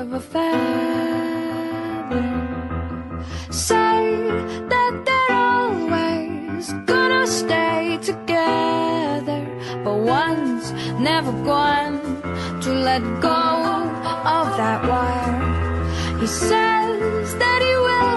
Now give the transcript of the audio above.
of a feather. Say that they're always gonna stay together, but one's never going to let go of that wire. He says that he will.